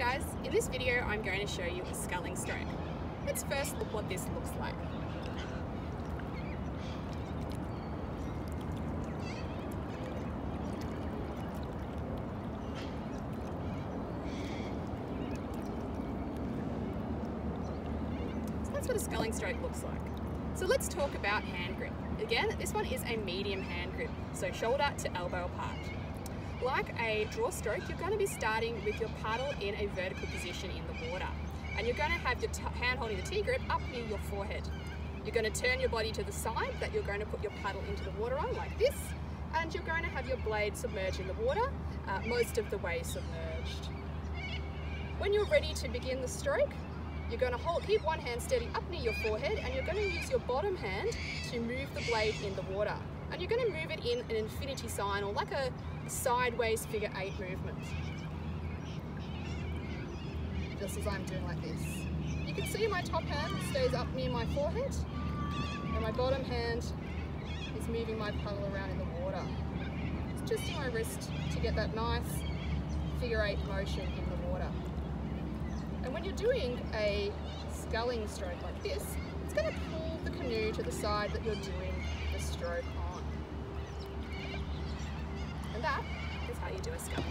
guys, in this video I'm going to show you a sculling stroke. Let's first look what this looks like. So that's what a sculling stroke looks like. So let's talk about hand grip. Again, this one is a medium hand grip, so shoulder to elbow apart. Like a draw stroke, you're going to be starting with your paddle in a vertical position in the water. And you're going to have your hand holding the T-grip up near your forehead. You're going to turn your body to the side that you're going to put your paddle into the water on, like this. And you're going to have your blade submerged in the water, uh, most of the way submerged. When you're ready to begin the stroke, you're going to hold, keep one hand steady up near your forehead and you're going to use your bottom hand to move the blade in the water. And you're going to move it in an infinity sign or like a sideways figure eight movement. Just as I'm doing like this. You can see my top hand stays up near my forehead and my bottom hand is moving my paddle around in the water. It's just my wrist to get that nice figure eight motion in the water. And when you're doing a sculling stroke like this, it's going to pull the canoe to the side that you're doing the stroke on. And that is how you do a stroke.